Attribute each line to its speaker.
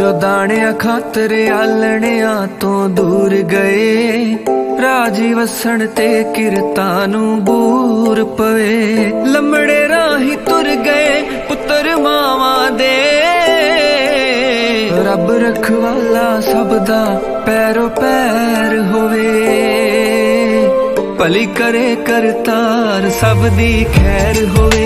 Speaker 1: ਜੋ ਦਾਣਿਆਂ ਖਾਤਰ ਆਲਣਿਆਂ ਤੋਂ ਦੂਰ ਗਏ, ਰਾਜੀ ਵਸਣ ਤੇ ਕਿਰਤਾਂ ਨੂੰ ਬੂਰ ਪਵੇ। ਲੰਮੜੇ ਰਾਹੀ ਤੁਰ ਗਏ ਪੁੱਤਰ ਮਾਵਾਂ ਦੇ। ਰੱਬ ਰਖਵਾਲਾ ਸਭ ਦਾ ਪੈਰੋ ਪੈਰ ਹੋਵੇ। ਭਲੀ ਕਰੇ ਕਰਤਾਰ ਸਭ ਦੀ ਖੈਰ ਹੋਵੇ।